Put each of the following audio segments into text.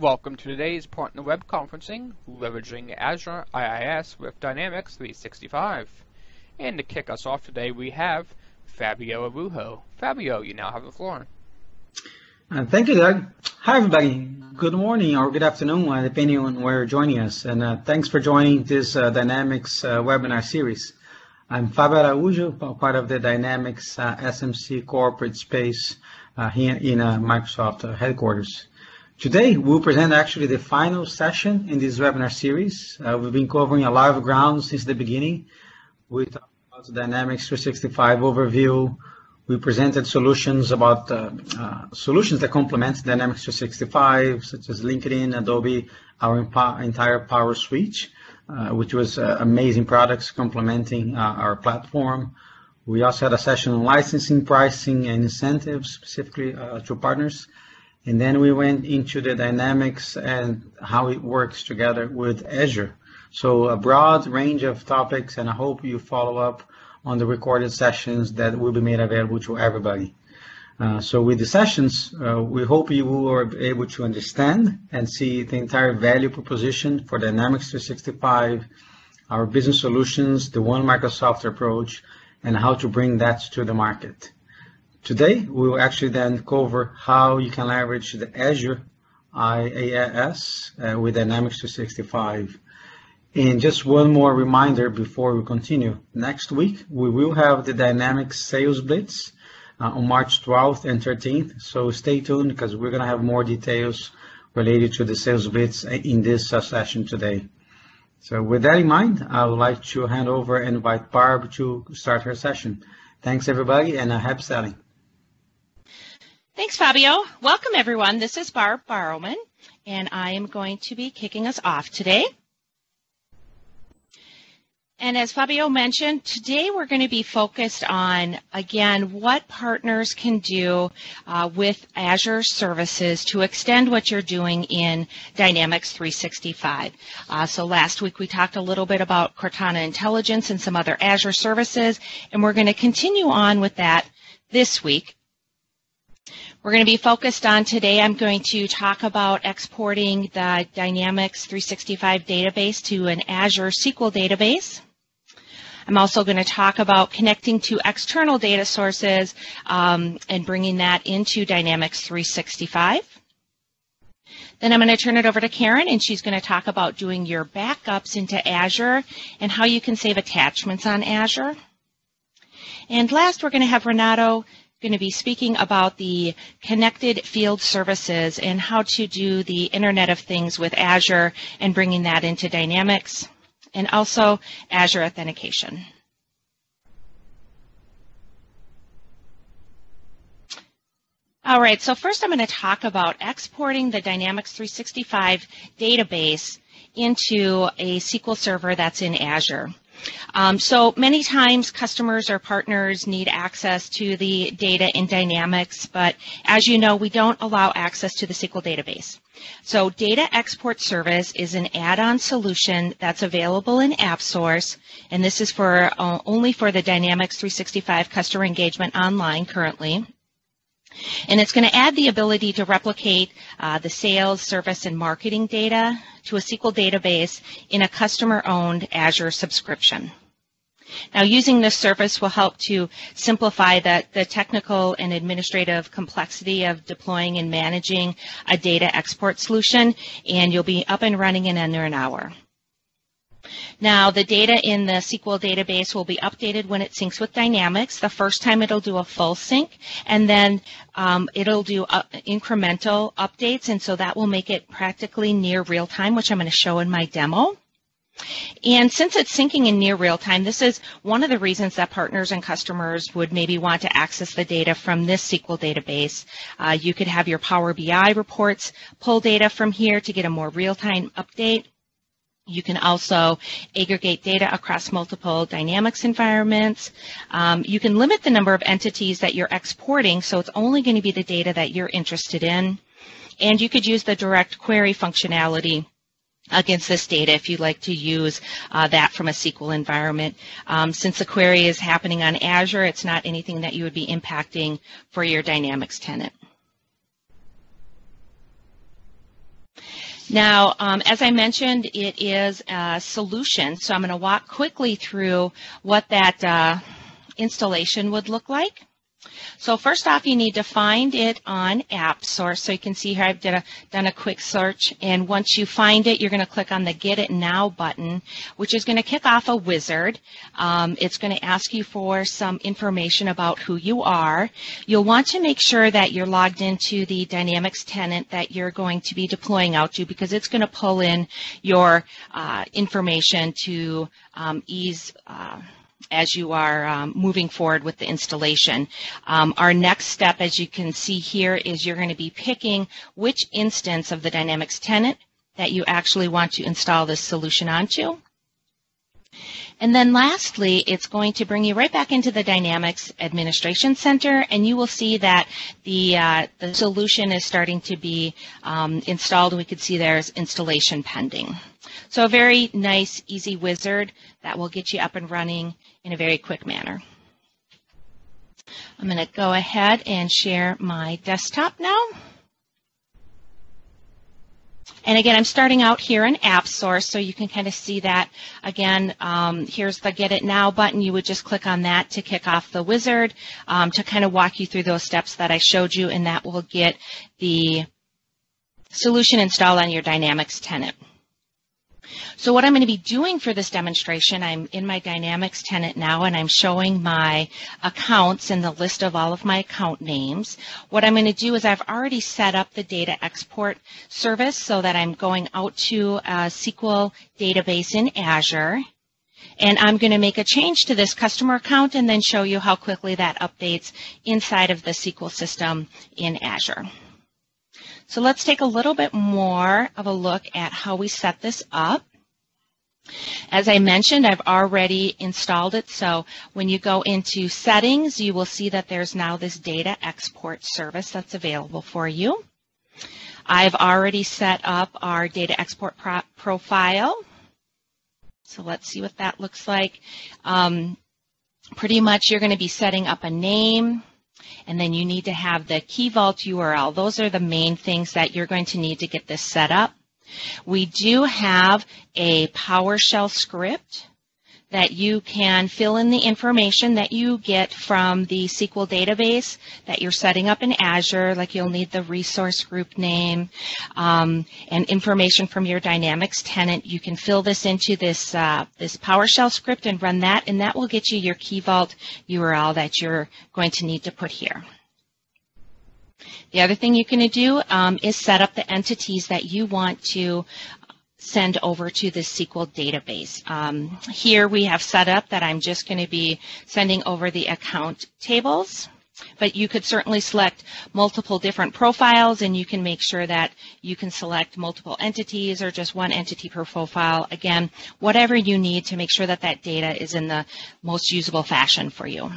Welcome to today's partner web conferencing, leveraging Azure IaaS with Dynamics 365. And to kick us off today, we have Fabio Araujo. Fabio, you now have the floor. Uh, thank you, Doug. Hi, everybody. Good morning or good afternoon, uh, depending on where you're joining us. And uh, thanks for joining this uh, Dynamics uh, webinar series. I'm Fabio Araujo, part of the Dynamics uh, SMC corporate space here in Microsoft headquarters. Today, we'll present actually the final session in this webinar series. we've been covering a lot of ground since the beginning. We talked about the Dynamics 365 overview, we presented solutions about uh, uh, solutions that complement Dynamics 365, such as LinkedIn, Adobe, our entire Power Suite, uh, which was uh, amazing products complementing uh, our platform. We also had a session on licensing, pricing, and incentives, specifically uh, to partners. And then we went into the dynamics and how it works together with Azure. So a broad range of topics, and I hope you follow up on the recorded sessions that will be made available to everybody. Uh, so with the sessions, uh, we hope you will be able to understand and see the entire value proposition for Dynamics 365, our business solutions, the One Microsoft approach, and how to bring that to the market. Today, we will actually then cover how you can leverage the Azure IaaS uh, with Dynamics 365 and just one more reminder before we continue. Next week, we will have the Dynamics Sales Blitz uh, on March 12th and 13th. So stay tuned because we're going to have more details related to the Sales Blitz in this uh, session today. So with that in mind, I would like to hand over and invite Barb to start her session. Thanks, everybody, and uh, happy selling. Thanks, Fabio. Welcome, everyone. This is Barb Barrowman, and I am going to be kicking us off today. And as Fabio mentioned, today we're going to be focused on, again, what partners can do uh, with Azure services to extend what you're doing in Dynamics 365. Uh, so last week we talked a little bit about Cortana Intelligence and some other Azure services, and we're going to continue on with that this week. We're going to be focused on today, I'm going to talk about exporting the Dynamics 365 database to an Azure SQL database. I'm also going to talk about connecting to external data sources um, and bringing that into Dynamics 365. Then I'm going to turn it over to Karen, and she's going to talk about doing your backups into Azure and how you can save attachments on Azure. And last, we're going to have Renato going to be speaking about the connected field services and how to do the Internet of Things with Azure and bringing that into Dynamics and also Azure Authentication. All right, so first I'm going to talk about exporting the Dynamics 365 database into a SQL server that's in Azure. Um, so many times customers or partners need access to the data in Dynamics, but as you know, we don't allow access to the SQL database. So Data Export Service is an add-on solution that's available in AppSource, and this is for uh, only for the Dynamics 365 Customer Engagement Online currently. And it's going to add the ability to replicate uh, the sales, service, and marketing data to a SQL database in a customer-owned Azure subscription. Now, using this service will help to simplify the, the technical and administrative complexity of deploying and managing a data export solution, and you'll be up and running in under an hour. Now, the data in the SQL database will be updated when it syncs with Dynamics. The first time it'll do a full sync, and then um, it'll do uh, incremental updates, and so that will make it practically near real time, which I'm going to show in my demo. And since it's syncing in near real time, this is one of the reasons that partners and customers would maybe want to access the data from this SQL database. Uh, you could have your Power BI reports pull data from here to get a more real-time update. You can also aggregate data across multiple Dynamics environments. Um, you can limit the number of entities that you're exporting, so it's only going to be the data that you're interested in. And you could use the direct query functionality against this data if you'd like to use uh, that from a SQL environment. Um, since the query is happening on Azure, it's not anything that you would be impacting for your Dynamics tenant. Now, um, as I mentioned, it is a solution, so I'm going to walk quickly through what that uh, installation would look like. So first off, you need to find it on AppSource. So you can see here I've a, done a quick search. And once you find it, you're going to click on the Get It Now button, which is going to kick off a wizard. Um, it's going to ask you for some information about who you are. You'll want to make sure that you're logged into the Dynamics tenant that you're going to be deploying out to because it's going to pull in your uh, information to um, ease uh, as you are um, moving forward with the installation. Um, our next step, as you can see here, is you're going to be picking which instance of the Dynamics tenant that you actually want to install this solution onto. And then lastly, it's going to bring you right back into the Dynamics Administration Center, and you will see that the, uh, the solution is starting to be um, installed. We could see there's installation pending. So a very nice, easy wizard that will get you up and running in a very quick manner. I'm going to go ahead and share my desktop now. And again, I'm starting out here in AppSource, so you can kind of see that. Again, um, here's the Get It Now button. You would just click on that to kick off the wizard um, to kind of walk you through those steps that I showed you, and that will get the solution installed on your Dynamics tenant. So what I'm going to be doing for this demonstration, I'm in my Dynamics tenant now and I'm showing my accounts and the list of all of my account names. What I'm going to do is I've already set up the data export service so that I'm going out to uh, a SQL database in Azure. And I'm going to make a change to this customer account and then show you how quickly that updates inside of the SQL system in Azure. So let's take a little bit more of a look at how we set this up. As I mentioned, I've already installed it, so when you go into settings, you will see that there's now this data export service that's available for you. I've already set up our data export pro profile. So let's see what that looks like. Um, pretty much you're going to be setting up a name, and then you need to have the Key Vault URL. Those are the main things that you're going to need to get this set up. We do have a PowerShell script that you can fill in the information that you get from the SQL database that you're setting up in Azure, like you'll need the resource group name um, and information from your Dynamics tenant. You can fill this into this, uh, this PowerShell script and run that, and that will get you your Key Vault URL that you're going to need to put here. The other thing you can do um, is set up the entities that you want to send over to the SQL database. Um, here we have set up that I'm just going to be sending over the account tables. But you could certainly select multiple different profiles and you can make sure that you can select multiple entities or just one entity per profile. Again, whatever you need to make sure that that data is in the most usable fashion for you.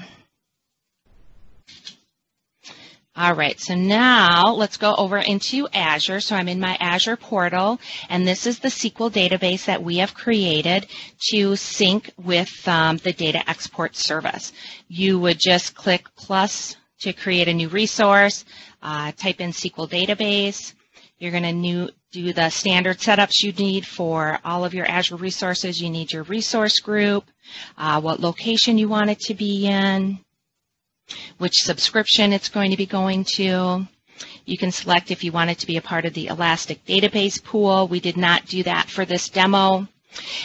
All right, so now let's go over into Azure. So I'm in my Azure portal, and this is the SQL database that we have created to sync with um, the data export service. You would just click plus to create a new resource, uh, type in SQL database. You're going to do the standard setups you need for all of your Azure resources. You need your resource group, uh, what location you want it to be in, which subscription it's going to be going to. You can select if you want it to be a part of the Elastic database pool. We did not do that for this demo.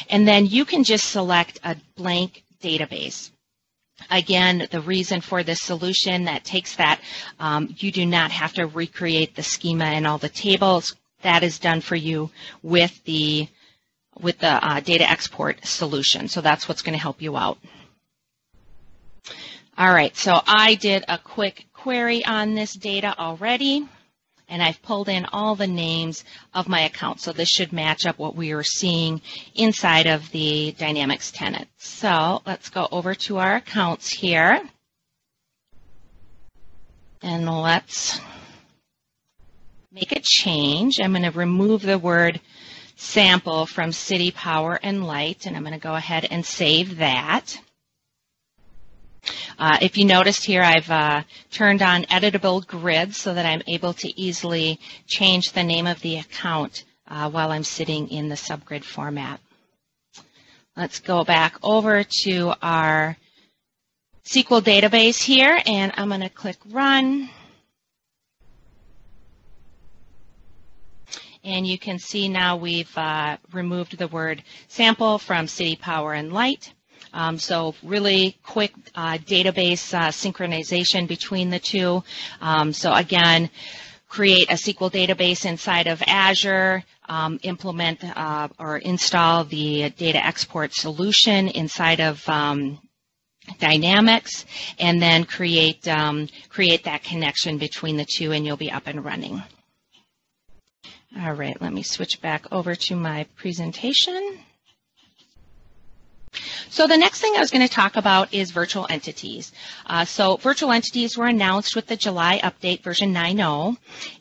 And then you can just select a blank database. Again, the reason for this solution that takes that, um, you do not have to recreate the schema and all the tables. That is done for you with the with the uh, data export solution. So that's what's going to help you out. All right, so I did a quick query on this data already, and I've pulled in all the names of my accounts. So this should match up what we are seeing inside of the Dynamics tenant. So let's go over to our accounts here. And let's make a change. I'm going to remove the word sample from City Power and Light, and I'm going to go ahead and save that. Uh, if you noticed here, I've uh, turned on editable grids so that I'm able to easily change the name of the account uh, while I'm sitting in the subgrid format. Let's go back over to our SQL database here, and I'm going to click Run. And you can see now we've uh, removed the word sample from City Power and Light. Um, so really quick uh, database uh, synchronization between the two. Um, so again, create a SQL database inside of Azure, um, implement uh, or install the data export solution inside of um, Dynamics, and then create um, create that connection between the two, and you'll be up and running. All right, let me switch back over to my presentation. So the next thing I was going to talk about is virtual entities. Uh, so virtual entities were announced with the July update version 9.0,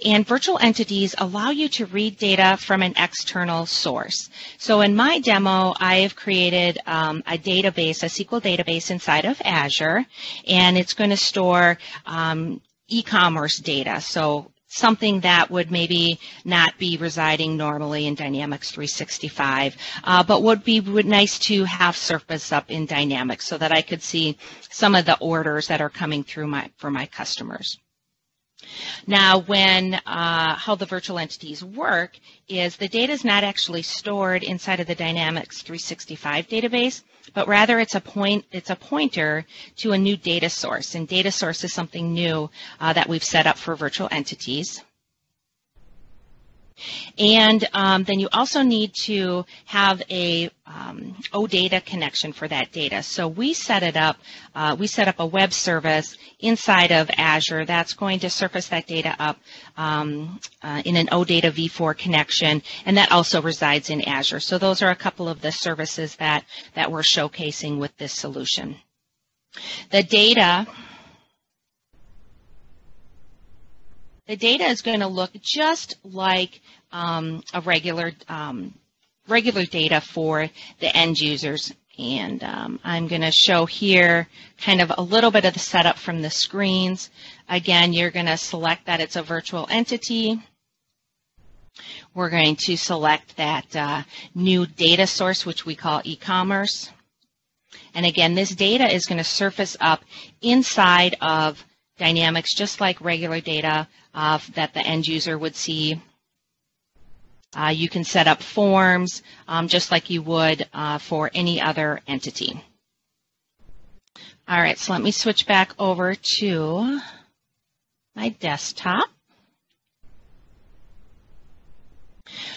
and virtual entities allow you to read data from an external source. So in my demo, I have created um, a database, a SQL database inside of Azure, and it's going to store um, e-commerce data. So something that would maybe not be residing normally in Dynamics 365, uh, but would be would nice to have surface up in Dynamics so that I could see some of the orders that are coming through my for my customers. Now, when uh, how the virtual entities work is the data is not actually stored inside of the Dynamics 365 database, but rather it's a point it's a pointer to a new data source. And data source is something new uh, that we've set up for virtual entities. And um, then you also need to have a um, OData connection for that data. So we set it up, uh, we set up a web service inside of Azure that's going to surface that data up um, uh, in an OData v4 connection, and that also resides in Azure. So those are a couple of the services that, that we're showcasing with this solution. The data the data is going to look just like um, a regular um, regular data for the end users. And um, I'm going to show here kind of a little bit of the setup from the screens. Again, you're going to select that it's a virtual entity. We're going to select that uh, new data source, which we call e-commerce. And again, this data is going to surface up inside of Dynamics, just like regular data uh, that the end user would see. Uh, you can set up forms um, just like you would uh, for any other entity. All right, so let me switch back over to my desktop.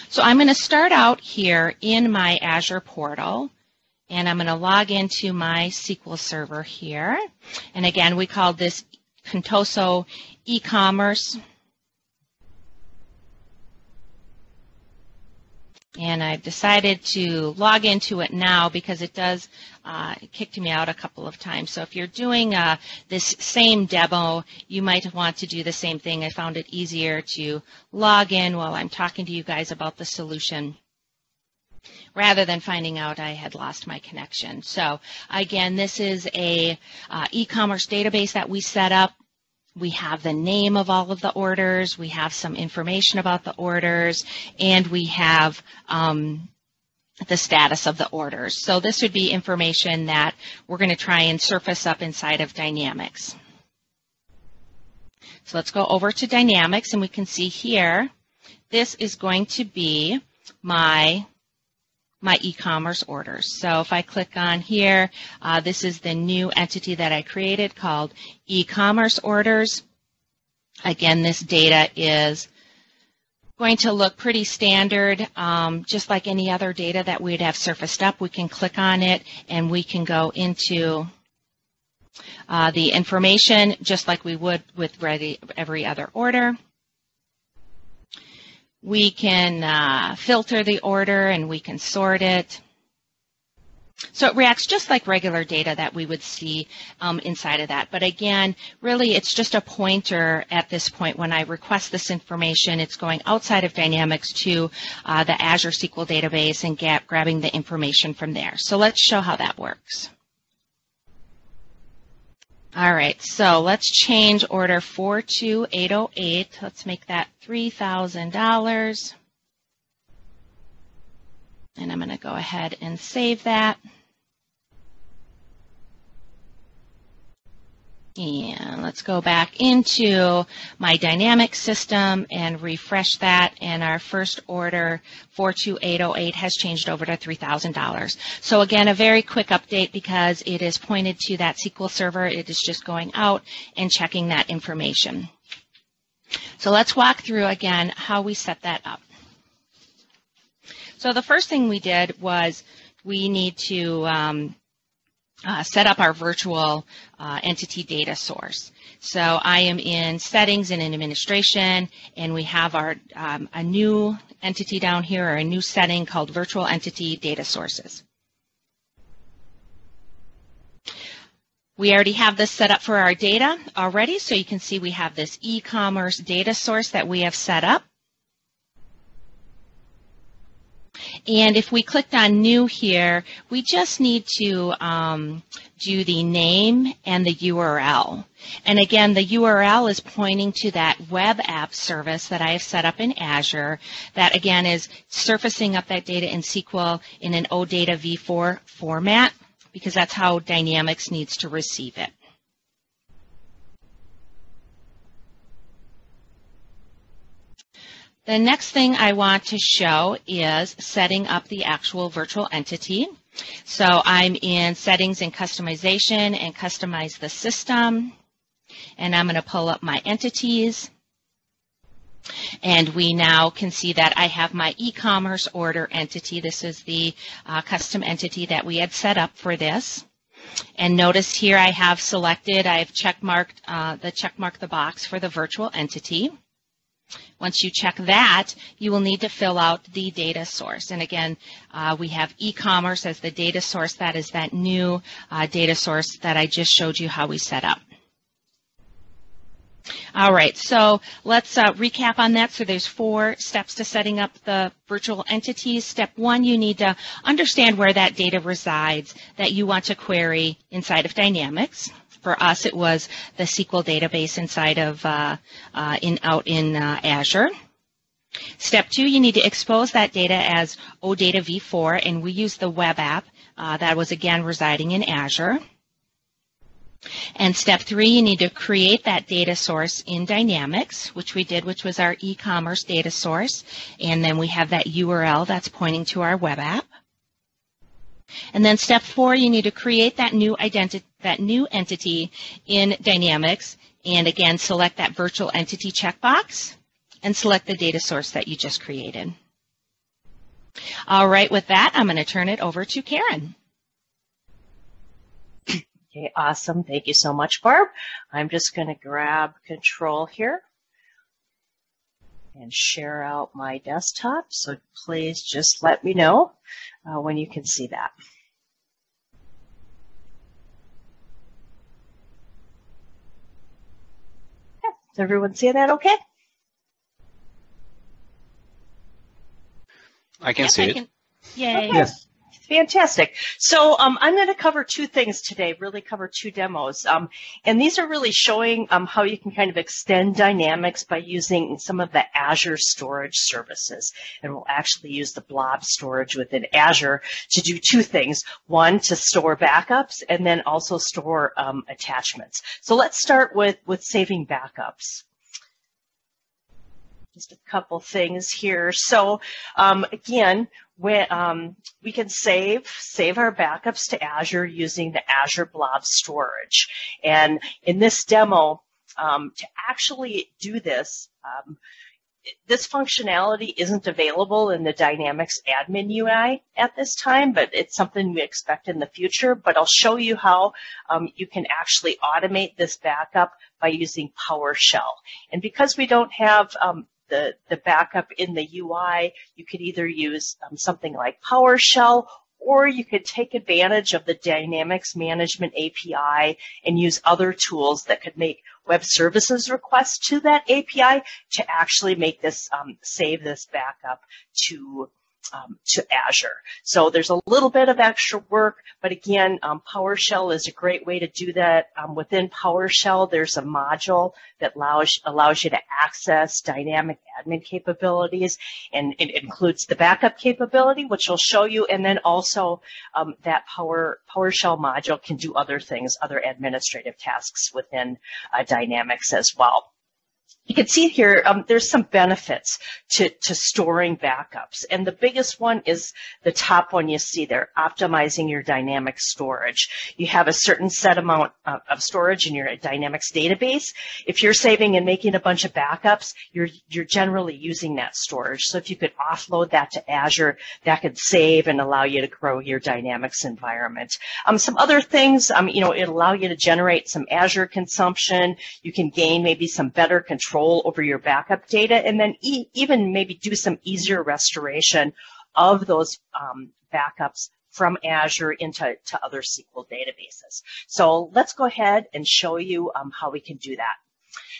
So I'm going to start out here in my Azure portal and I'm going to log into my SQL Server here. And again, we call this Contoso e-commerce. And I've decided to log into it now because it does uh, kick me out a couple of times. So if you're doing uh, this same demo, you might want to do the same thing. I found it easier to log in while I'm talking to you guys about the solution rather than finding out I had lost my connection. So again, this is a uh, e-commerce database that we set up. We have the name of all of the orders. We have some information about the orders, and we have um, the status of the orders. So this would be information that we're going to try and surface up inside of Dynamics. So let's go over to Dynamics, and we can see here, this is going to be my my e-commerce orders. So if I click on here, uh, this is the new entity that I created called e-commerce orders. Again, this data is going to look pretty standard, um, just like any other data that we'd have surfaced up. We can click on it and we can go into uh, the information just like we would with every other order. We can uh, filter the order and we can sort it. So it reacts just like regular data that we would see um, inside of that. But again, really it's just a pointer at this point when I request this information. It's going outside of Dynamics to uh, the Azure SQL database and get, grabbing the information from there. So let's show how that works. All right, so let's change order 42808. Let's make that $3,000. And I'm going to go ahead and save that. And let's go back into my dynamic system and refresh that. And our first order, 42808, has changed over to $3,000. So again, a very quick update because it is pointed to that SQL server. It is just going out and checking that information. So let's walk through again how we set that up. So the first thing we did was we need to um, uh, set up our virtual uh, entity data source. So I am in settings and in administration, and we have our um, a new entity down here, or a new setting called virtual entity data sources. We already have this set up for our data already, so you can see we have this e-commerce data source that we have set up. And if we clicked on new here, we just need to um, do the name and the URL. And again, the URL is pointing to that web app service that I have set up in Azure that again is surfacing up that data in SQL in an OData v4 format because that's how Dynamics needs to receive it. The next thing I want to show is setting up the actual virtual entity. So I'm in settings and customization and customize the system. And I'm going to pull up my entities. And we now can see that I have my e-commerce order entity. This is the uh, custom entity that we had set up for this. And notice here I have selected, I have checkmarked uh, the checkmark the box for the virtual entity. Once you check that, you will need to fill out the data source. And again, uh, we have e-commerce as the data source. That is that new uh, data source that I just showed you how we set up. All right, so let's uh, recap on that. So there's four steps to setting up the virtual entities. Step one, you need to understand where that data resides that you want to query inside of Dynamics. For us, it was the SQL database inside of uh, uh, in out in uh, Azure. Step two, you need to expose that data as OData v4, and we use the web app uh, that was again residing in Azure. And step three, you need to create that data source in Dynamics, which we did, which was our e-commerce data source. And then we have that URL that's pointing to our web app. And then step four, you need to create that new identity, that new entity in Dynamics. And again, select that virtual entity checkbox and select the data source that you just created. All right, with that, I'm going to turn it over to Karen. Okay, awesome. Thank you so much, Barb. I'm just going to grab control here and share out my desktop. So please just let me know uh, when you can see that. Okay. Does everyone see that okay? I can Yes, see I it. can- Yay. Yes. Fantastic. So um, I'm going to cover two things today, really cover two demos. Um, and these are really showing um, how you can kind of extend Dynamics by using some of the Azure storage services. And we'll actually use the blob storage within Azure to do two things. One, to store backups, and then also store um, attachments. So let's start with, with saving backups just a couple things here. So um, again, when, um, we can save save our backups to Azure using the Azure Blob Storage. And in this demo, um, to actually do this, um, this functionality isn't available in the Dynamics admin UI at this time, but it's something we expect in the future. But I'll show you how um, you can actually automate this backup by using PowerShell. And because we don't have um, the, the backup in the UI, you could either use um, something like PowerShell or you could take advantage of the Dynamics Management API and use other tools that could make web services requests to that API to actually make this, um, save this backup to um, to Azure. So there's a little bit of extra work, but again, um, PowerShell is a great way to do that. Um, within PowerShell, there's a module that allows, allows you to access dynamic admin capabilities, and it includes the backup capability, which I'll show you, and then also um, that Power PowerShell module can do other things, other administrative tasks within uh, Dynamics as well you can see here um, there's some benefits to, to storing backups. And the biggest one is the top one you see there, optimizing your dynamic storage. You have a certain set amount of, of storage in your Dynamics database. If you're saving and making a bunch of backups, you're, you're generally using that storage. So if you could offload that to Azure, that could save and allow you to grow your Dynamics environment. Um, some other things, um, you know, it'll allow you to generate some Azure consumption. You can gain maybe some better control control over your backup data and then e even maybe do some easier restoration of those um, backups from Azure into to other SQL databases. So let's go ahead and show you um, how we can do that.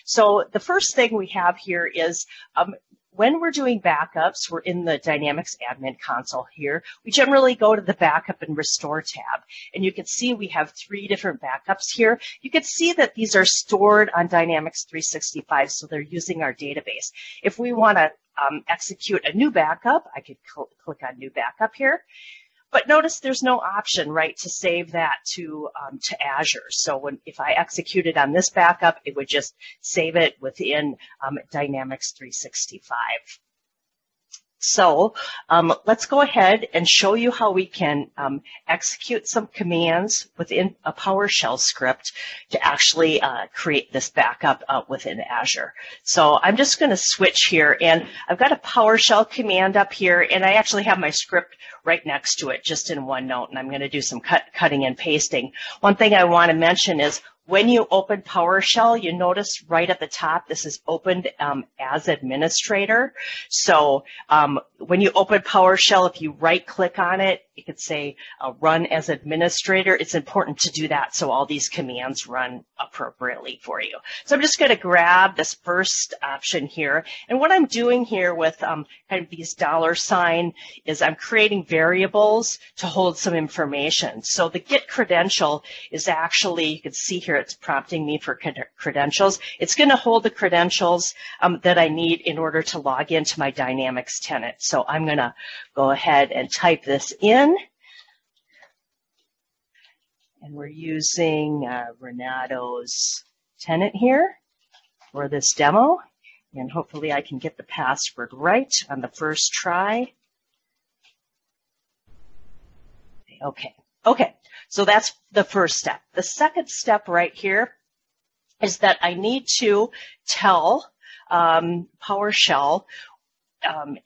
So the first thing we have here is um, when we're doing backups, we're in the Dynamics Admin Console here. We generally go to the Backup and Restore tab. And you can see we have three different backups here. You can see that these are stored on Dynamics 365, so they're using our database. If we want to um, execute a new backup, I could cl click on New Backup here. But notice there's no option, right, to save that to um, to Azure. So when if I executed on this backup, it would just save it within um, Dynamics 365. So um, let's go ahead and show you how we can um, execute some commands within a PowerShell script to actually uh, create this backup uh, within Azure. So I'm just going to switch here and I've got a PowerShell command up here and I actually have my script right next to it just in OneNote and I'm going to do some cut, cutting and pasting. One thing I want to mention is when you open PowerShell, you notice right at the top, this is opened um, as administrator. So um, when you open PowerShell, if you right click on it, you could say uh, run as administrator. It's important to do that so all these commands run appropriately for you. So I'm just going to grab this first option here. And what I'm doing here with um, kind of these dollar sign is I'm creating variables to hold some information. So the get credential is actually, you can see here, it's prompting me for credentials. It's going to hold the credentials um, that I need in order to log into my Dynamics tenant. So I'm going to go ahead and type this in. And we're using uh, Renato's tenant here for this demo. And hopefully I can get the password right on the first try. Okay. Okay. So that's the first step. The second step right here is that I need to tell um, PowerShell um,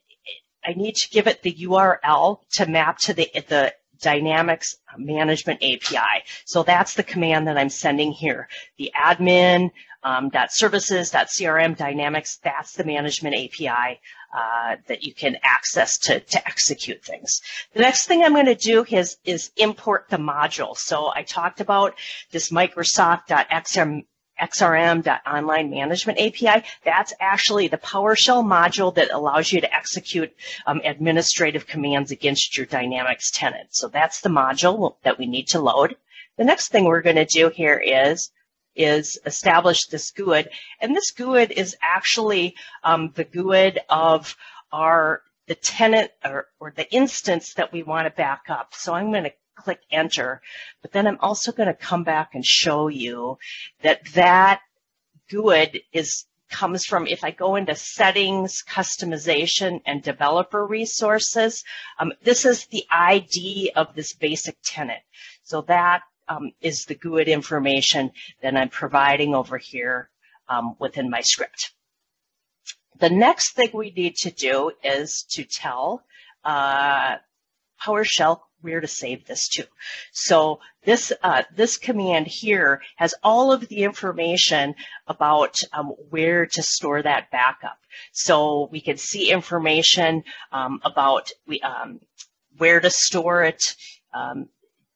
I need to give it the URL to map to the, the Dynamics Management API. So that's the command that I'm sending here. The admin um, .services .crm Dynamics, that's the management API uh, that you can access to, to execute things. The next thing I'm going to do is, is import the module. So I talked about this Microsoft.xm XRM.online management API, that's actually the PowerShell module that allows you to execute um, administrative commands against your Dynamics tenant. So that's the module that we need to load. The next thing we're going to do here is is establish this GUID, and this GUID is actually um, the GUID of our the tenant or, or the instance that we want to back up. So I'm going to click enter. But then I'm also going to come back and show you that that GUID is comes from if I go into settings, customization, and developer resources. Um, this is the ID of this basic tenant. So that um, is the GUID information that I'm providing over here um, within my script. The next thing we need to do is to tell uh, PowerShell where to save this to. So this uh, this command here has all of the information about um, where to store that backup. So we can see information um, about we, um, where to store it.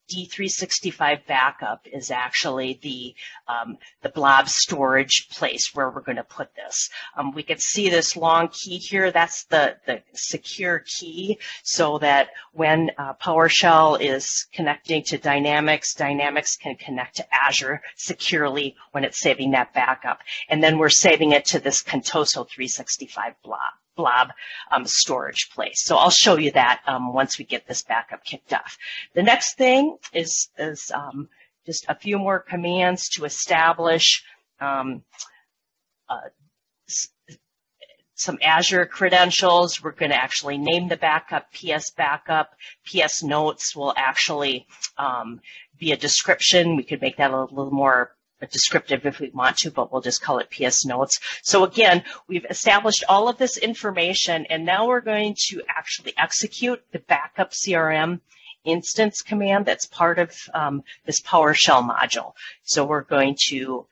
Um, D365 backup is actually the um, the blob storage place where we're going to put this. Um, we can see this long key here. That's the, the secure key so that when uh, PowerShell is connecting to Dynamics, Dynamics can connect to Azure securely when it's saving that backup. And then we're saving it to this Contoso 365 blob blob um, storage place. So I'll show you that um, once we get this backup kicked off. The next thing is, is um, just a few more commands to establish um, uh, some Azure credentials. We're going to actually name the backup PS backup. PS notes will actually um, be a description. We could make that a little more descriptive if we want to, but we'll just call it PS Notes. So again, we've established all of this information, and now we're going to actually execute the backup CRM instance command that's part of um, this PowerShell module. So we're going to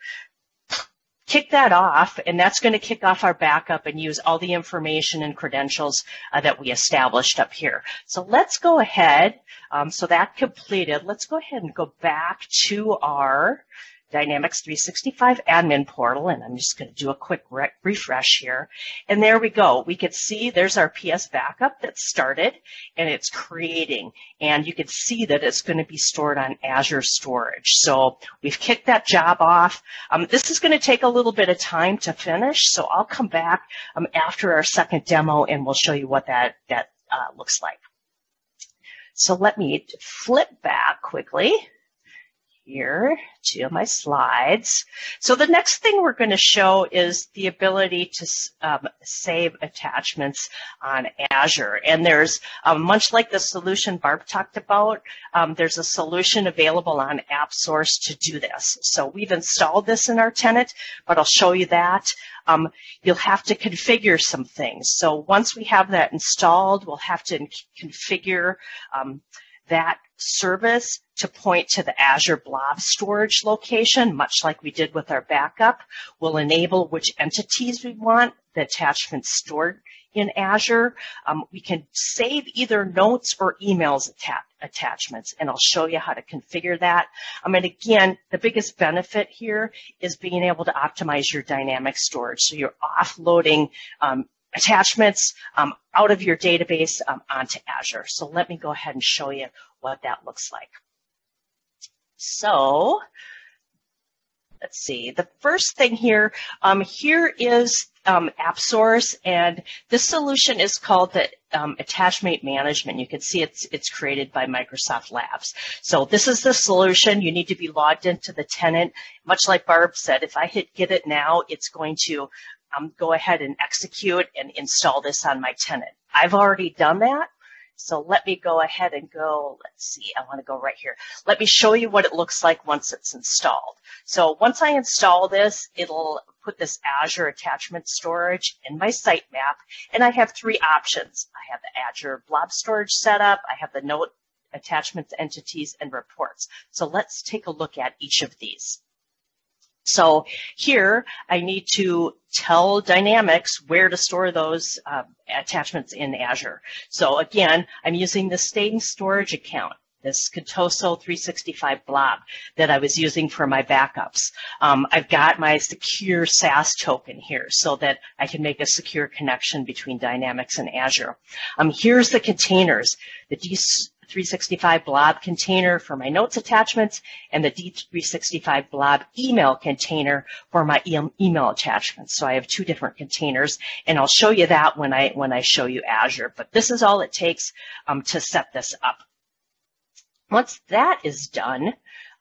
kick that off, and that's going to kick off our backup and use all the information and credentials uh, that we established up here. So let's go ahead. Um, so that completed. Let's go ahead and go back to our Dynamics 365 admin portal, and I'm just going to do a quick re- refresh here. And there we go. We could see there's our PS backup that started, and it's creating. And you can see that it's going to be stored on Azure Storage. So we've kicked that job off. Um, this is going to take a little bit of time to finish, so I'll come back um, after our second demo, and we'll show you what that, that uh, looks like. So let me flip back quickly here to my slides. So the next thing we're going to show is the ability to um, save attachments on Azure. And there's, um, much like the solution Barb talked about, um, there's a solution available on AppSource to do this. So we've installed this in our tenant, but I'll show you that. Um, you'll have to configure some things. So once we have that installed, we'll have to configure um, that service to point to the Azure Blob storage location, much like we did with our backup. We'll enable which entities we want the attachments stored in Azure. Um, we can save either notes or emails atta- attachments, and I'll show you how to configure that. I mean, again, the biggest benefit here is being able to optimize your dynamic storage. So you're offloading um, attachments um, out of your database um, onto Azure. So let me go ahead and show you what that looks like. So let's see. The first thing here, um, here is um, AppSource, and this solution is called the um, Attachment Management. You can see it's it's created by Microsoft Labs. So this is the solution. You need to be logged into the tenant. Much like Barb said, if I hit Get It Now, it's going to um, go ahead and execute and install this on my tenant. I've already done that. So let me go ahead and go, let's see, I want to go right here. Let me show you what it looks like once it's installed. So once I install this, it'll put this Azure attachment storage in my sitemap, and I have three options. I have the Azure blob storage setup, I have the note attachments, entities, and reports. So let's take a look at each of these. So here I need to tell Dynamics where to store those uh, attachments in Azure. So again, I'm using the and storage account this Contoso 365 blob that I was using for my backups. Um, I've got my secure SAS token here so that I can make a secure connection between Dynamics and Azure. Um, here's the containers. The D365 blob container for my notes attachments and the D365 blob email container for my email attachments. So I have two different containers and I'll show you that when I, when I show you Azure. But this is all it takes um, to set this up. Once that is done,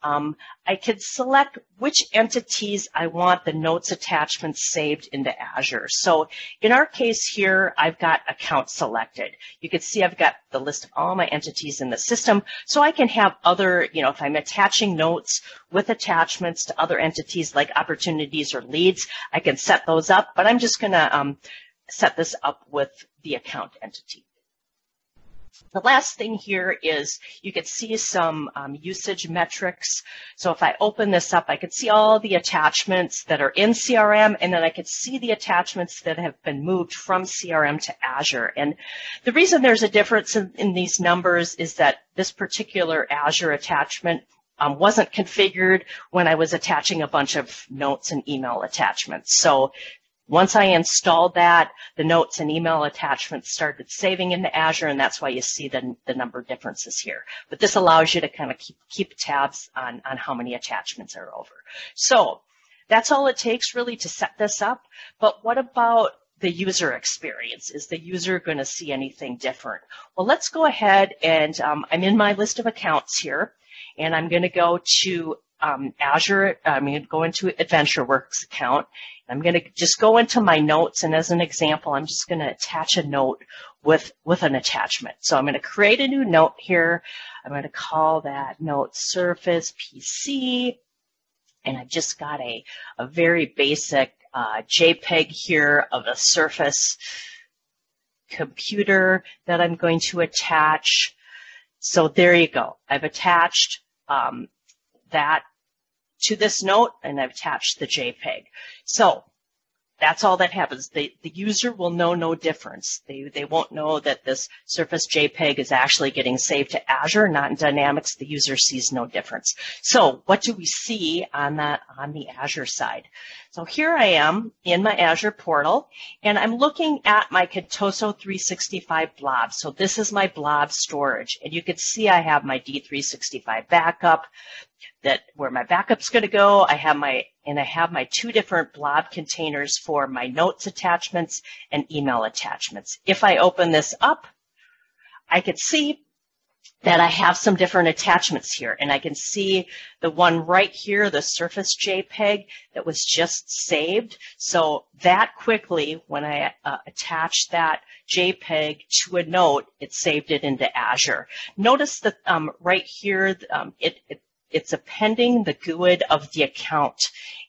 um, I can select which entities I want the notes attachments saved into Azure. So in our case here, I've got account selected. You can see I've got the list of all my entities in the system. So I can have other, you know, if I'm attaching notes with attachments to other entities like opportunities or leads, I can set those up, but I'm just going to um, set this up with the account entity. The last thing here is you could see some um, usage metrics. So if I open this up, I could see all the attachments that are in CRM, and then I could see the attachments that have been moved from CRM to Azure. And the reason there's a difference in, in these numbers is that this particular Azure attachment um, wasn't configured when I was attaching a bunch of notes and email attachments. So once I installed that, the notes and email attachments started saving into Azure, and that's why you see the, the number differences here. But this allows you to kind of keep, keep tabs on, on how many attachments are over. So that's all it takes really to set this up. But what about the user experience? Is the user going to see anything different? Well, let's go ahead and um, I'm in my list of accounts here, and I'm going to go to um, Azure, I'm going to go into AdventureWorks account. I'm going to just go into my notes, and as an example, I'm just going to attach a note with, with an attachment. So I'm going to create a new note here. I'm going to call that note Surface PC, and I've just got a, a very basic uh, JPEG here of a Surface computer that I'm going to attach. So there you go. I've attached um, that to this note and I've attached the JPEG. So that's all that happens. The, the user will know no difference. They, they won't know that this Surface JPEG is actually getting saved to Azure, not in Dynamics. The user sees no difference. So what do we see on that, on the Azure side? So here I am in my Azure portal and I'm looking at my Contoso 365 blob. So this is my blob storage and you can see I have my D365 backup that where my backup's going to go. I have my and I have my two different blob containers for my notes attachments and email attachments. If I open this up, I can see that I have some different attachments here and I can see the one right here, the Surface JPEG that was just saved. So that quickly, when I uh, attach that JPEG to a note, it saved it into Azure. Notice that um, right here, um, it, it it's appending the GUID of the account,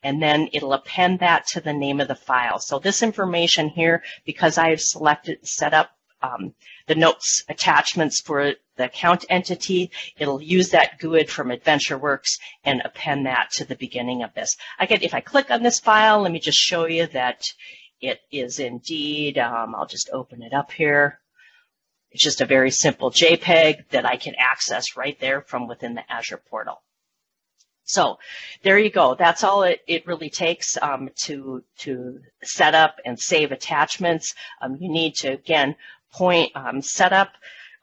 and then it'll append that to the name of the file. So this information here, because I have selected, set up um, the notes attachments for the account entity, it'll use that GUID from AdventureWorks and append that to the beginning of this. I can, if I click on this file, let me just show you that it is indeed, um, I'll just open it up here. It's just a very simple JPEG that I can access right there from within the Azure portal. So there you go. That's all it, it really takes um, to to set up and save attachments. Um, you need to again point um, set up.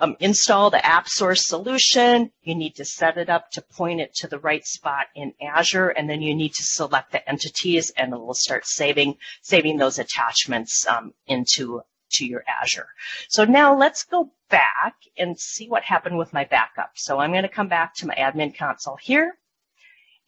Um, install the AppSource solution. You need to set it up to point it to the right spot in Azure, and then you need to select the entities, and it will start saving saving those attachments um, into to your Azure. So now let's go back and see what happened with my backup. So I'm going to come back to my admin console here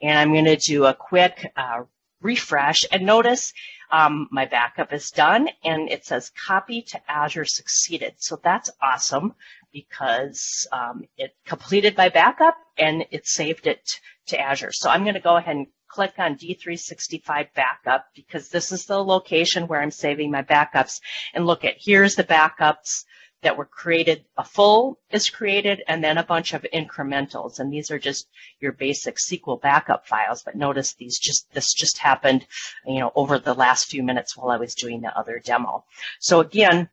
and I'm going to do a quick uh, refresh and notice um, my backup is done and it says copy to Azure succeeded. So that's awesome because um, it completed my backup and it saved it to Azure. So I'm going to go ahead and click on D365 backup because this is the location where I'm saving my backups and look at here's the backups that were created, a full is created, and then a bunch of incrementals. And these are just your basic SQL backup files. But notice these just, this just happened, you know, over the last few minutes while I was doing the other demo. So again,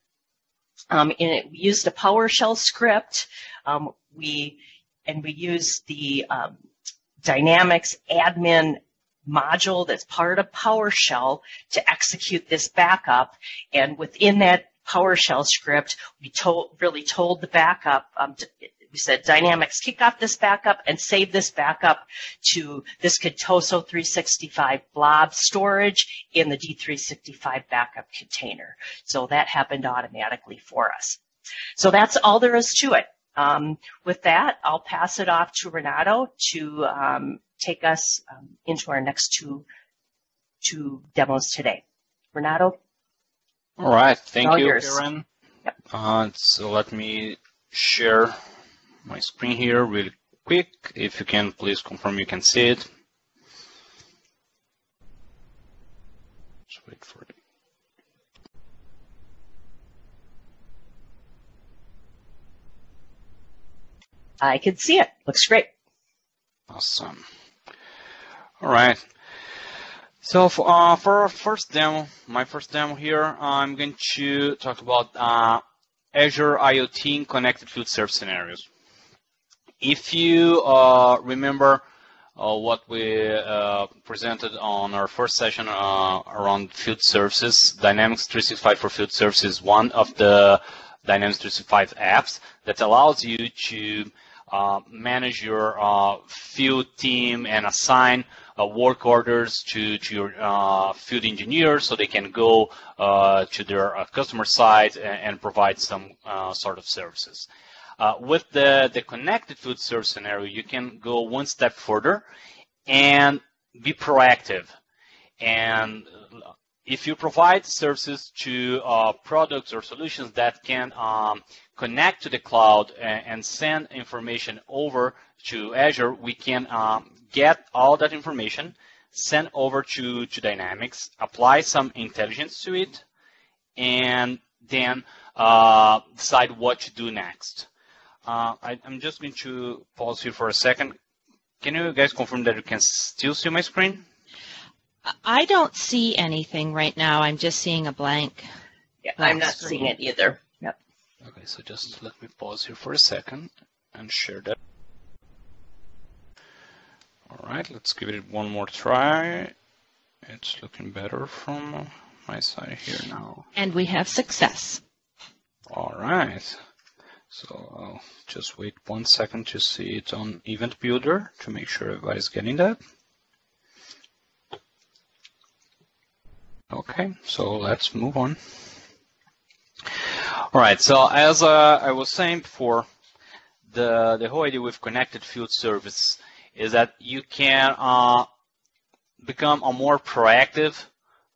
um, it, we used a PowerShell script. Um, we, and we used the um, Dynamics admin module that's part of PowerShell to execute this backup. And within that PowerShell script. We told, really told the backup, um, we said Dynamics kick off this backup and save this backup to this Contoso 365 blob storage in the D365 backup container. So that happened automatically for us. So that's all there is to it. Um, with that, I'll pass it off to Renato to um, take us um, into our next two, two demos today. Renato? All right, thank All you, yours. Karen. Yep. Uh, so let me share my screen here really quick. If you can, please confirm you can see it. Just wait for it. I can see it. Looks great. Awesome. All right. So for, uh, for our first demo, my first demo here, I'm going to talk about uh, Azure IoT and connected field service scenarios. If you uh, remember uh, what we uh, presented on our first session uh, around field services, Dynamics 365 for field services is one of the Dynamics 365 apps that allows you to manage your field team and assign work orders to, to your uh, field engineers so they can go uh, to their uh, customer site and, and provide some sort of services. with the, the connected field service scenario, you can go one step further and be proactive. And if you provide services to uh, products or solutions that can um, connect to the cloud and, and, send information over to Azure, we can um, get all that information, send over to, to Dynamics, apply some intelligence to it, and then uh, decide what to do next. Uh, I, am just going to pause here for a second. Can you guys confirm that you can still see my screen? I don't see anything right now. I'm just seeing a blank. Yeah, I'm not screen. seeing it either. Yep. Okay, so just let me pause here for a second and share that. All right, let's give it one more try. It's looking better from my side here now. And we have success. All right. So I'll just wait one second to see it on Event Builder to make sure everybody's getting that. Okay, so let's move on. All right, so as uh, I was saying before, the, the whole idea with connected field service is that you can uh, become a more proactive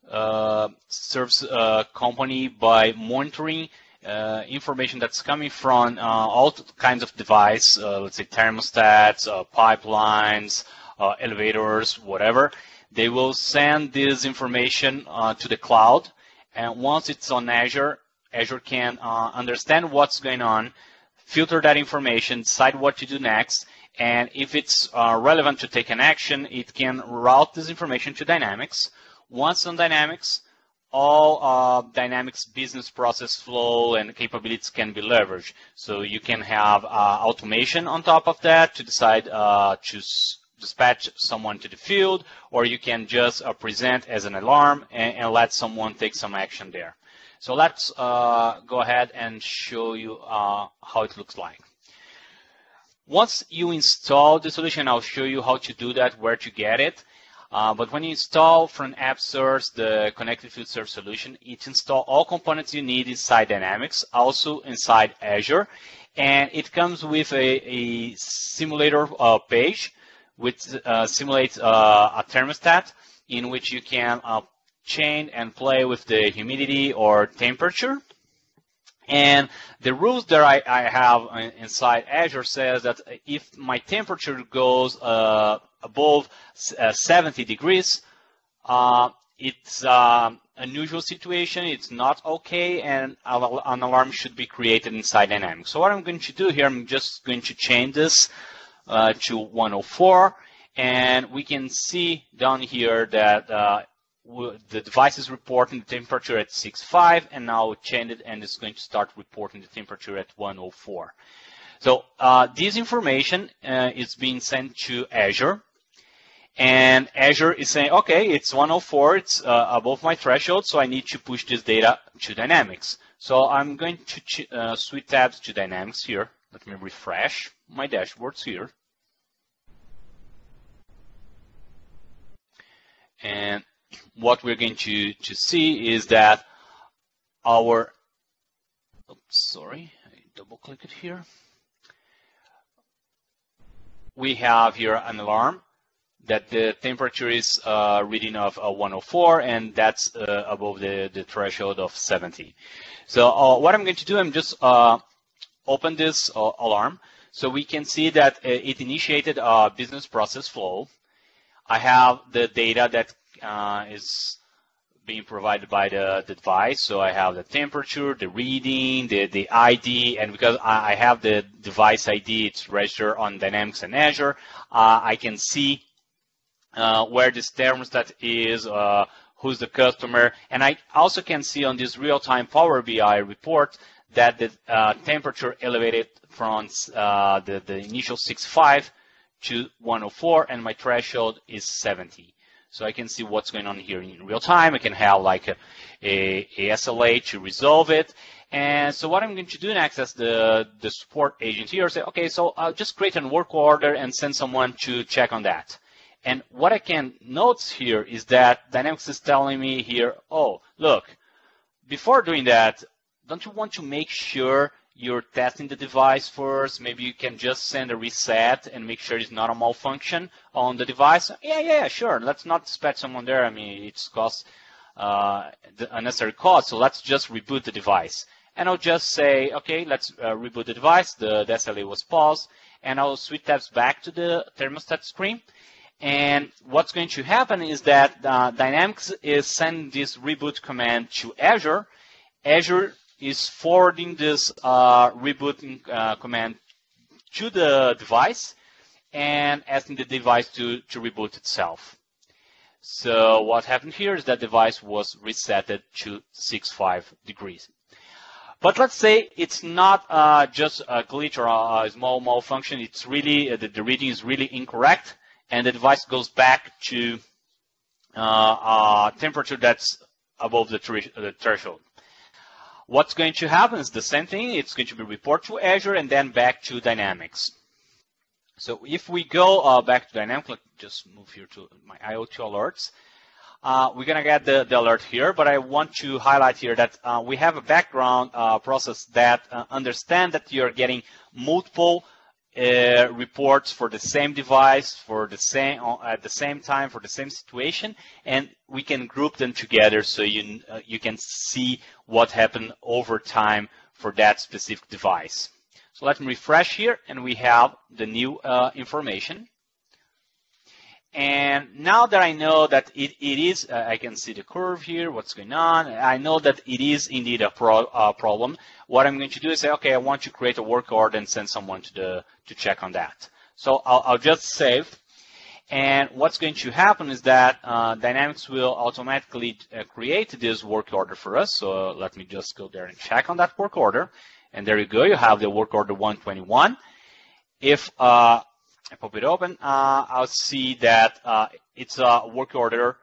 uh, service uh, company by monitoring uh, information that's coming from uh, all kinds of device, let's say thermostats, pipelines, elevators, whatever, they will send this information to the cloud, and once it's on Azure, Azure can understand what's going on, filter that information, decide what to do next, and if it's uh, relevant to take an action, it can route this information to Dynamics. Once on Dynamics, all uh, Dynamics business process flow and capabilities can be leveraged. So you can have uh, automation on top of that to decide uh, to dispatch someone to the field, or you can just uh, present as an alarm and, and, let someone take some action there. So let's uh, go ahead and show you uh, how it looks like. Once you install the solution, I'll show you how to do that, where to get it. Uh, but when you install from AppSource the Connected Field Service solution, it installs all components you need inside Dynamics, also inside Azure. And it comes with a, a simulator uh, page which uh, simulates uh, a thermostat in which you can uh, change and play with the humidity or temperature. And the rules that I, I have inside Azure says that if my temperature goes uh, above uh, 70 degrees, uh, it's an unusual situation, it's not okay, and an alarm should be created inside Dynamics. So what I'm going to do here, I'm just going to change this uh, to 104. And we can see down here that uh, the device is reporting the temperature at 6.5 and now it changed and it's going to start reporting the temperature at 104. So uh, this information uh, is being sent to Azure. And Azure is saying, okay, it's 104, it's uh, above my threshold, so I need to push this data to Dynamics. So I'm going to uh, switch tabs to Dynamics here. Let me refresh my dashboards here. And what we're going to, to see is that our, oops, sorry, I double click it here. We have here an alarm that the temperature is uh, reading of uh, 104 and that's uh, above the, the threshold of 70. So uh, what I'm going to do, I'm just open this alarm so we can see that it initiated a business process flow. I have the data that uh, is being provided by the, the, device. So I have the temperature, the reading, the, the ID, and because I, have the device ID, it's registered on Dynamics and Azure, uh, I can see uh, where this thermostat is, uh, who's the customer, and I also can see on this real-time Power BI report that the uh, temperature elevated from uh, the, the initial 65 to 104, and my threshold is 70. So I can see what's going on here in real time. I can have like a, a, a SLA to resolve it. And so what I'm going to do next is the, the support agent here, say, okay, so I'll just create a work order and send someone to check on that. And what I can note here is that Dynamics is telling me here, oh, look, before doing that, don't you want to make sure you're testing the device first. Maybe you can just send a reset and make sure it's not a malfunction on the device. Yeah, yeah, sure. Let's not dispatch someone there. I mean, it's cost uh, unnecessary cost. So let's just reboot the device. And I'll just say, okay, let's uh, reboot the device. The, the SLA was paused. And I'll switch tabs back to the thermostat screen. And what's going to happen is that uh, Dynamics is sending this reboot command to Azure. Azure is forwarding this uh, rebooting uh, command to the device and asking the device to, to reboot itself. So what happened here is that device was resetted to 65 degrees. But let's say it's not uh, just a glitch or a, a small malfunction. It's really uh, the, the, reading is really incorrect, and the device goes back to uh, a temperature that's above the, the threshold. What's going to happen is the same thing. It's going to be report to Azure and then back to Dynamics. So if we go uh, back to Dynamics, let's just move here to my IoT alerts. Uh, we're going to get the, the, alert here, but I want to highlight here that uh, we have a background uh, process that uh, understand that you're getting multiple uh, reports for the same device for the same uh, at the same time for the same situation and we can group them together so you uh, you can see what happened over time for that specific device. So let me refresh here and we have the new uh, information and now that I know that it, it is, uh, I can see the curve here, what's going on. I know that it is indeed a pro, uh, problem. What I'm going to do is say, okay, I want to create a work order and send someone to the to check on that. So I'll, I'll just save. And what's going to happen is that uh, Dynamics will automatically uh, create this work order for us. So let me just go there and check on that work order. And there you go. You have the work order 121. If uh, I pop it open, uh, I'll see that uh, it's a work order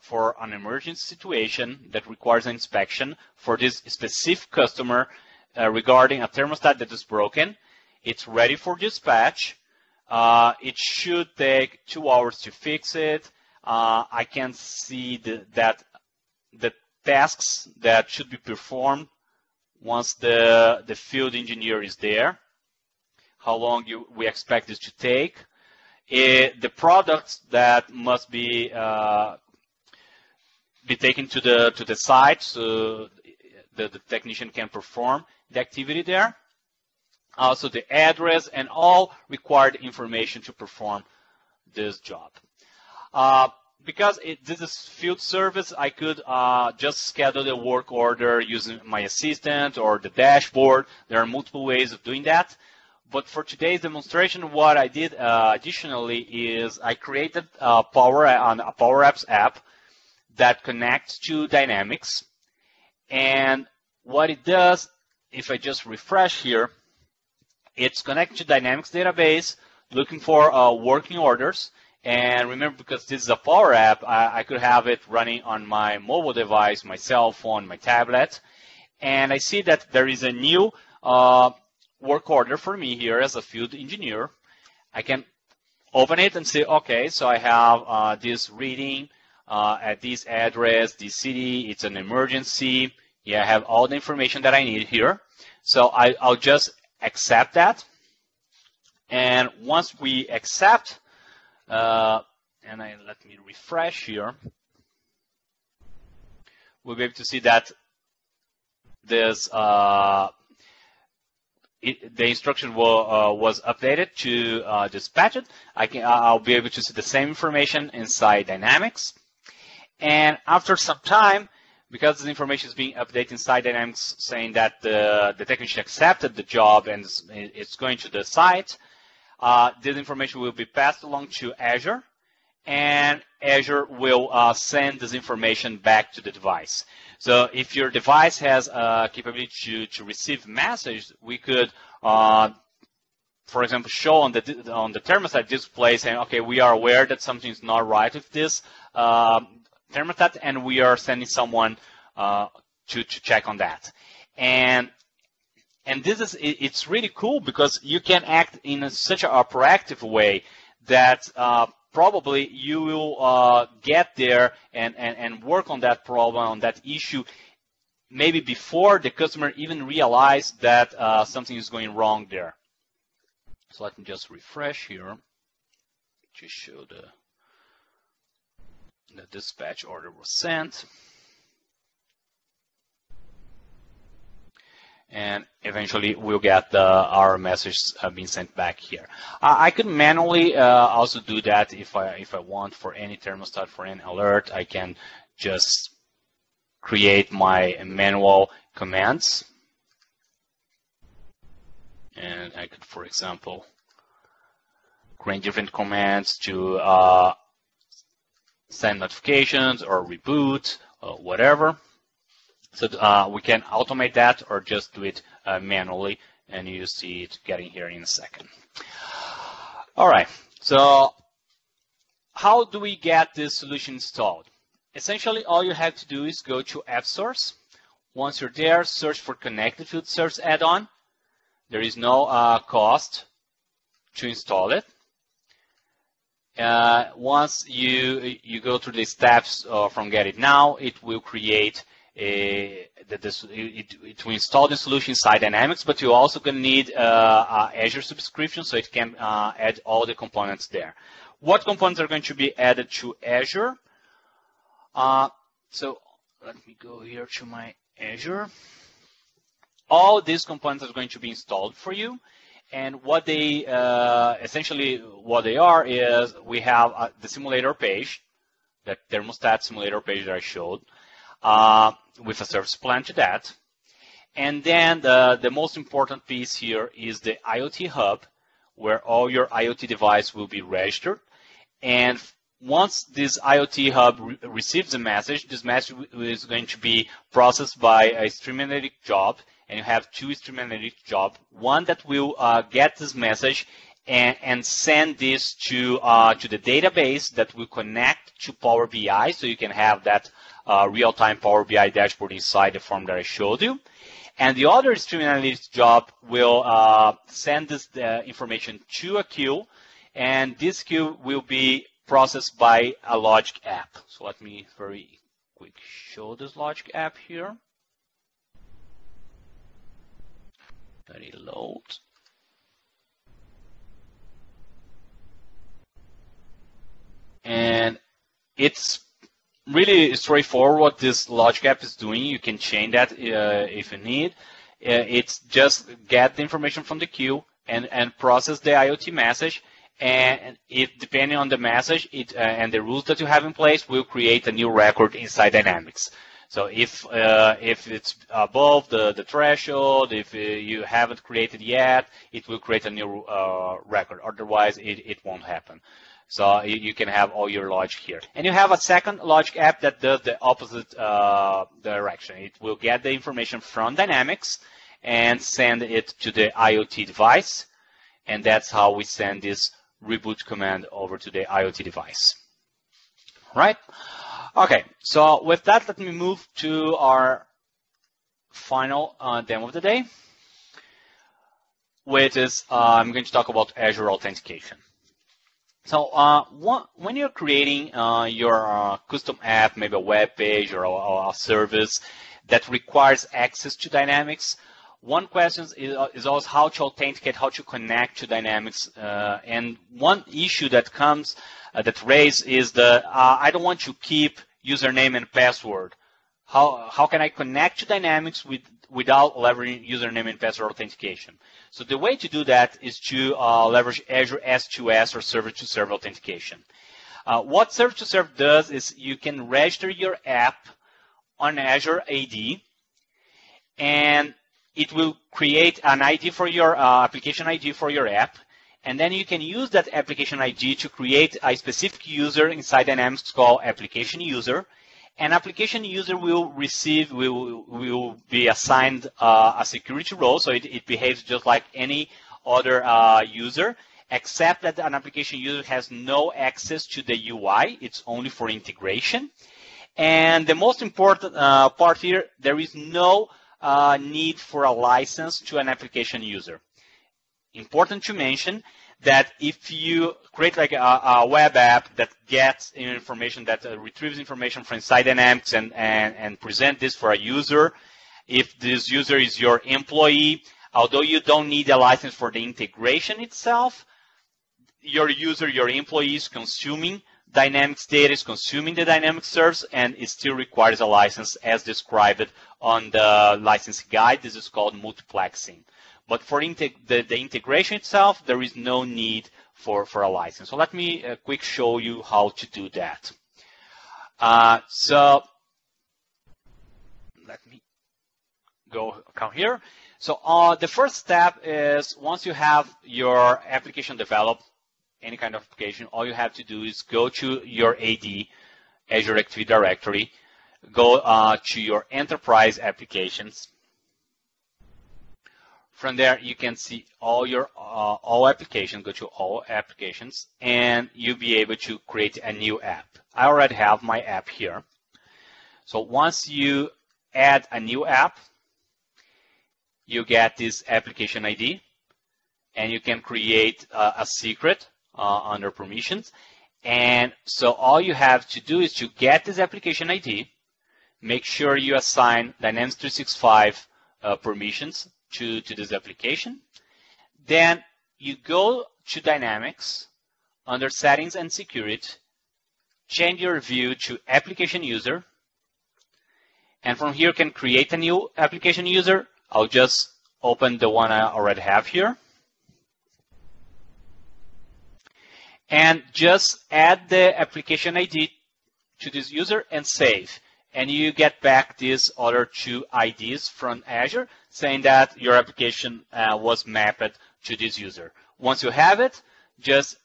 for an emergency situation that requires an inspection for this specific customer uh, regarding a thermostat that is broken. It's ready for dispatch. Uh, it should take two hours to fix it. Uh, I can see the, that the tasks that should be performed once the, the field engineer is there how long you, we expect this to take. It, the products that must be uh, be taken to the to the site so the, the technician can perform the activity there. Also the address and all required information to perform this job. Uh, because it, this is field service, I could uh, just schedule the work order using my assistant or the dashboard. There are multiple ways of doing that. But for today's demonstration, what I did uh, additionally is I created a Power on a Power Apps app that connects to Dynamics. And what it does, if I just refresh here, it's connected to Dynamics database, looking for uh, working orders. And remember, because this is a Power App, I, I could have it running on my mobile device, my cell phone, my tablet. And I see that there is a new uh, work order for me here as a field engineer. I can open it and say, okay, so I have uh, this reading uh, at this address, this city, it's an emergency. Yeah, I have all the information that I need here. So I, will just accept that. And once we accept, uh, and I, let me refresh here, we'll be able to see that this it, the instruction will, uh, was updated to uh, dispatch it. I can, I'll be able to see the same information inside Dynamics. And after some time, because the information is being updated inside Dynamics saying that the, the technician accepted the job and it's going to the site, uh, this information will be passed along to Azure, and Azure will uh, send this information back to the device. So if your device has a capability to, to receive message, we could, uh, for example, show on the on the thermostat display saying, okay, we are aware that something is not right with this uh, thermostat, and we are sending someone uh, to to check on that. And and this is it's really cool because you can act in a, such a, proactive way that uh, probably you will uh, get there and, and, and work on that problem, on that issue, maybe before the customer even realize that uh, something is going wrong there. So let me just refresh here to show the the dispatch order was sent. And eventually we'll get the, our message uh, being sent back here. Uh, I could manually uh, also do that if I if I want for any thermostat for any alert. I can just create my manual commands, and I could, for example, create different commands to uh, send notifications or reboot or whatever. So uh, we can automate that or just do it uh, manually, and you see it getting here in a second. All right, so how do we get this solution installed? Essentially, all you have to do is go to AppSource. Once you're there, search for Connected Field Service add-on. There is no uh, cost to install it. Uh, once you you go through the steps uh, from Get It Now, it will create that this, it, it, will install the solution inside Dynamics, but you're also going to need uh, Azure subscription so it can uh, add all the components there. What components are going to be added to Azure? Uh, so let me go here to my Azure. All these components are going to be installed for you. And what they uh, essentially what they are is we have uh, the simulator page, that thermostat simulator page that I showed uh, with a service plan to that. And then the, the most important piece here is the IoT hub, where all your IoT device will be registered. And once this IoT hub re receives a message, this message is going to be processed by a stream analytic job, and you have two stream analytic jobs. One that will uh, get this message and, and send this to uh, to the database that will connect to Power BI, so you can have that uh, real-time Power BI dashboard inside the form that I showed you. And the other stream analytics job will uh, send this uh, information to a queue, and this queue will be processed by a logic app. So let me very quick show this logic app here. Let it load. And it's really straightforward what this logic app is doing. You can change that uh, if you need. Uh, it's just get the information from the queue and, and process the IoT message. And if depending on the message it, uh, and the rules that you have in place, will create a new record inside Dynamics. So if uh, if it's above the, the threshold, if uh, you haven't created yet, it will create a new uh, record. Otherwise, it, it won't happen. So you, you, can have all your logic here. And you have a second logic app that does the opposite uh, direction. It will get the information from Dynamics and send it to the IoT device. And that's how we send this reboot command over to the IoT device. Right? Okay, so with that, let me move to our final uh, demo of the day, which is uh, I'm going to talk about Azure Authentication. So uh, when you're creating uh, your uh, custom app, maybe a web page or a, a, service that requires access to Dynamics, one question is, uh, is, always how to authenticate, how to connect to Dynamics. Uh, and one issue that comes, uh, that raised is the, I don't want to keep username and password. How, how can I connect to Dynamics with, without leveraging username and password authentication? So the way to do that is to uh, leverage Azure S2S or server-to-server authentication. Uh, what server-to-server does is you can register your app on Azure AD, and it will create an ID for your uh, application ID for your app, and then you can use that application ID to create a specific user inside Dynamics called application user. An application user will receive, will, will be assigned uh, a security role, so it, it, behaves just like any other uh, user, except that an application user has no access to the UI. It's only for integration. And the most important uh, part here, there is no uh, need for a license to an application user important to mention that if you create like a, a web app that gets information that uh, retrieves information from inside Dynamics and, and, and present this for a user, if this user is your employee, although you don't need a license for the integration itself, your user, your employee is consuming Dynamics data, is consuming the Dynamics service, and it still requires a license as described on the license guide. This is called multiplexing. But for the, the, integration itself, there is no need for, for a license. So let me uh, quick show you how to do that. Uh, so let me go come here. So uh, the first step is once you have your application developed, any kind of application, all you have to do is go to your AD, Azure Active Directory, go uh, to your enterprise applications, from there, you can see all your uh, all applications. Go to all applications, and you'll be able to create a new app. I already have my app here. So once you add a new app, you get this application ID, and you can create uh, a secret uh, under permissions. And so all you have to do is to get this application ID, make sure you assign Dynamics 365 uh, permissions to, to this application. Then you go to Dynamics under Settings and Security, change your view to Application User, and from here can create a new application user. I'll just open the one I already have here. And just add the application ID to this user and save and you get back these other two IDs from Azure saying that your application uh, was mapped to this user. Once you have it, just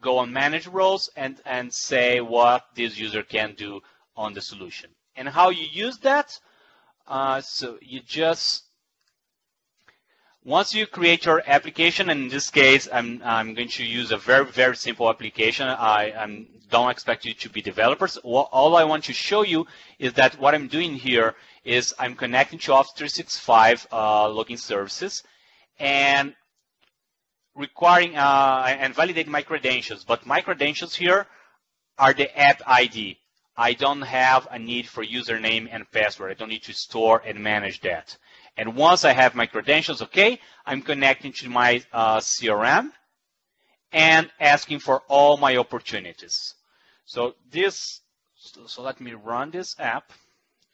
go on manage roles and, and say what this user can do on the solution. And how you use that, uh, so you just once you create your application, and in this case, I'm, I'm going to use a very, very simple application. I I'm, don't expect you to be developers. All I want to show you is that what I'm doing here is I'm connecting to Office 365 uh, login services and requiring uh, and validating my credentials. But my credentials here are the app ID. I don't have a need for username and password. I don't need to store and manage that. And once I have my credentials, okay, I'm connecting to my uh, CRM and asking for all my opportunities. So this, so let me run this app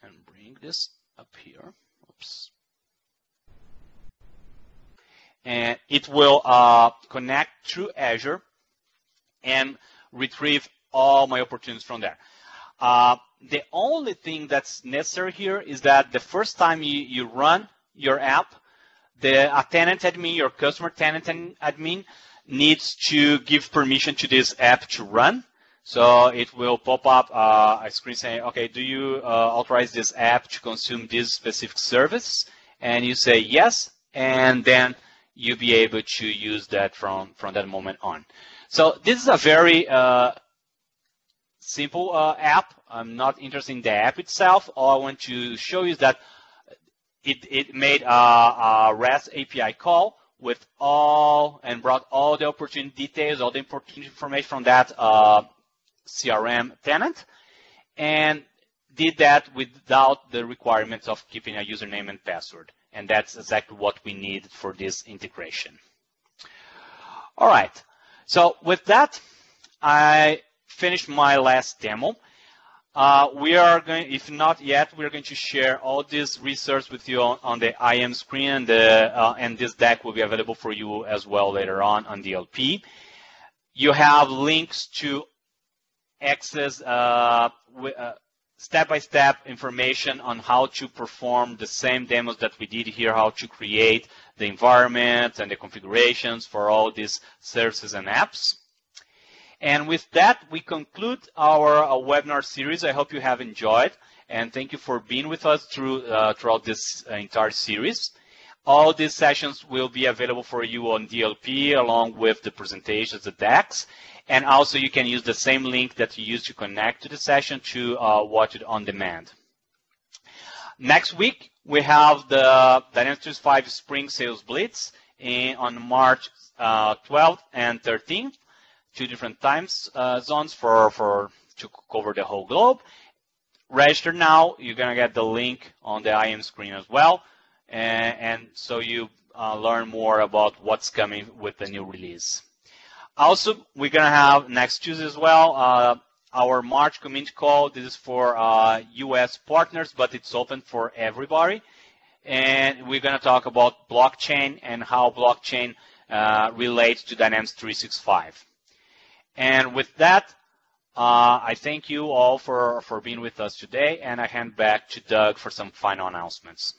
and bring this up here. Oops. And it will uh, connect through Azure and retrieve all my opportunities from there. Uh, the only thing that's necessary here is that the first time you, you run your app, the tenant admin, your customer tenant admin, needs to give permission to this app to run. So it will pop up uh, a screen saying, okay, do you uh, authorize this app to consume this specific service? And you say yes, and then you'll be able to use that from, from that moment on. So this is a very uh, simple uh, app. I'm not interested in the app itself. All I want to show you is that it, it made a, a, REST API call with all and brought all the opportunity details, all the important information from that uh, CRM tenant, and did that without the requirements of keeping a username and password. And that's exactly what we need for this integration. All right. So with that, I finished my last demo. Uh, we are going, if not yet, we're going to share all this research with you on, on the IM screen, and, the, uh, and this deck will be available for you as well later on on DLP. You have links to access uh, uh, step-by-step information on how to perform the same demos that we did here, how to create the environment and the configurations for all these services and apps. And with that, we conclude our uh, webinar series. I hope you have enjoyed, and thank you for being with us through, uh, throughout this uh, entire series. All these sessions will be available for you on DLP along with the presentations, the decks, and also you can use the same link that you use to connect to the session to uh, watch it on demand. Next week, we have the Dynamics 5 Spring Sales Blitz in, on March uh, 12th and 13th, two different time uh, zones for, for to cover the whole globe. Register now. You're going to get the link on the IM screen as well. And, and so you uh, learn more about what's coming with the new release. Also, we're going to have next Tuesday as well uh, our March community call. This is for uh, US partners, but it's open for everybody. And we're going to talk about blockchain and how blockchain uh, relates to Dynamics 365. And with that, uh, I thank you all for, for being with us today, and I hand back to Doug for some final announcements.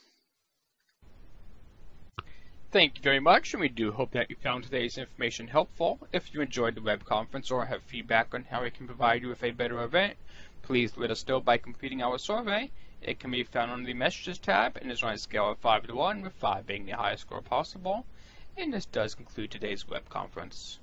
Thank you very much, and we do hope that you found today's information helpful. If you enjoyed the web conference or have feedback on how we can provide you with a better event, please let us know by completing our survey. It can be found under the Messages tab and is on a scale of 5 to 1, with 5 being the highest score possible. And this does conclude today's web conference.